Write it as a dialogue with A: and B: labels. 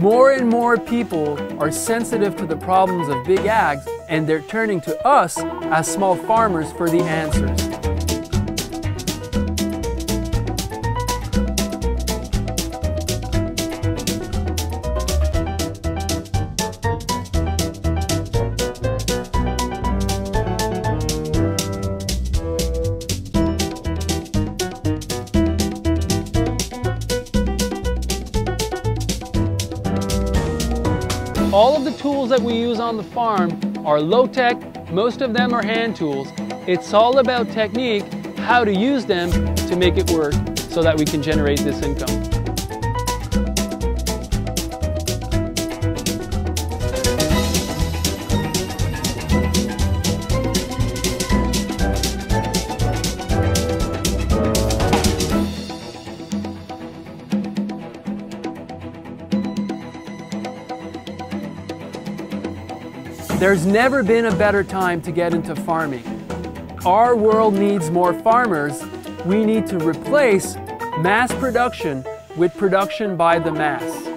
A: More and more people are sensitive to the problems of big ags and they're turning to us as small farmers for the answers. All of the tools that we use on the farm are low tech, most of them are hand tools. It's all about technique, how to use them to make it work so that we can generate this income. There's never been a better time to get into farming. Our world needs more farmers. We need to replace mass production with production by the mass.